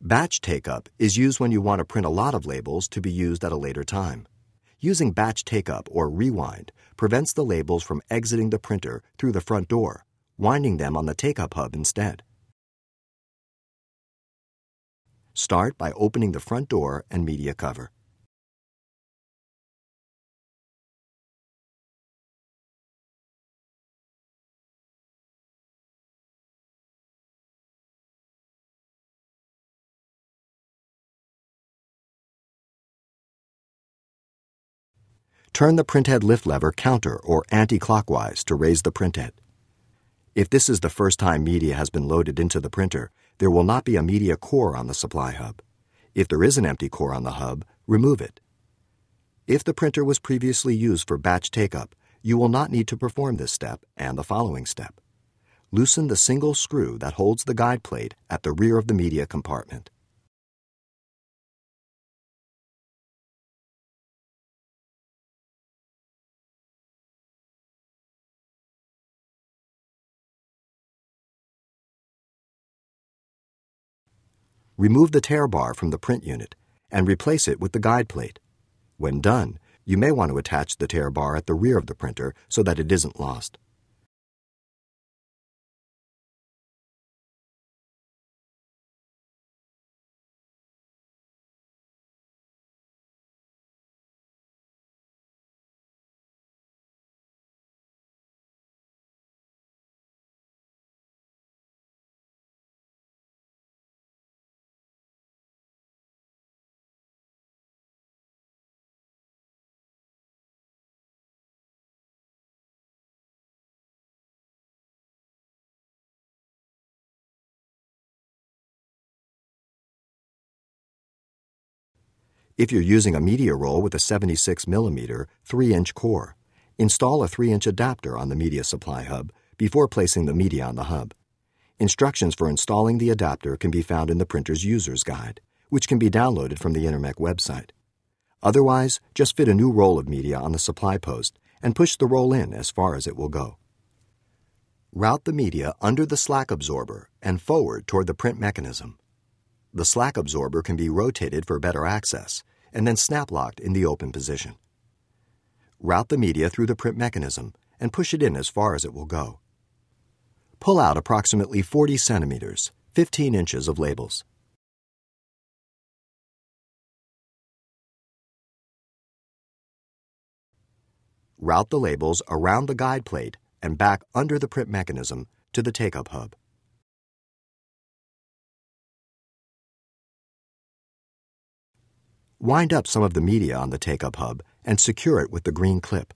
Batch take-up is used when you want to print a lot of labels to be used at a later time. Using batch take-up or rewind prevents the labels from exiting the printer through the front door, winding them on the take-up hub instead. Start by opening the front door and media cover. Turn the printhead lift lever counter or anti-clockwise to raise the printhead. If this is the first time media has been loaded into the printer, there will not be a media core on the supply hub. If there is an empty core on the hub, remove it. If the printer was previously used for batch take-up, you will not need to perform this step and the following step. Loosen the single screw that holds the guide plate at the rear of the media compartment. Remove the tear bar from the print unit and replace it with the guide plate. When done, you may want to attach the tear bar at the rear of the printer so that it isn't lost. If you're using a media roll with a 76mm 3-inch core, install a 3-inch adapter on the media supply hub before placing the media on the hub. Instructions for installing the adapter can be found in the printer's user's guide, which can be downloaded from the Intermec website. Otherwise, just fit a new roll of media on the supply post and push the roll in as far as it will go. Route the media under the slack absorber and forward toward the print mechanism. The slack absorber can be rotated for better access and then snap locked in the open position. Route the media through the print mechanism and push it in as far as it will go. Pull out approximately 40 centimeters, 15 inches of labels. Route the labels around the guide plate and back under the print mechanism to the take-up hub. Wind up some of the media on the take-up hub and secure it with the green clip.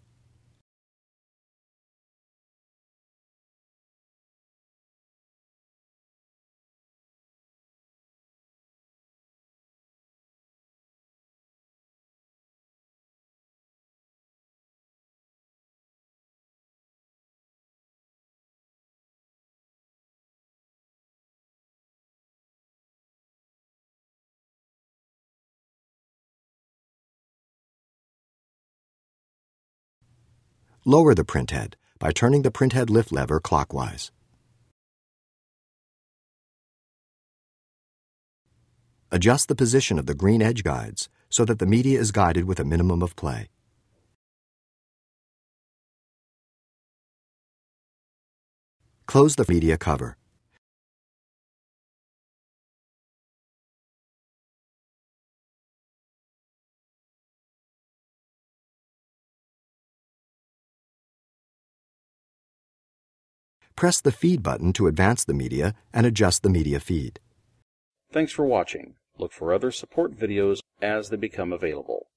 Lower the printhead by turning the printhead lift lever clockwise. Adjust the position of the green edge guides so that the media is guided with a minimum of play. Close the media cover. Press the feed button to advance the media and adjust the media feed. Thanks for watching. Look for other support videos as they become available.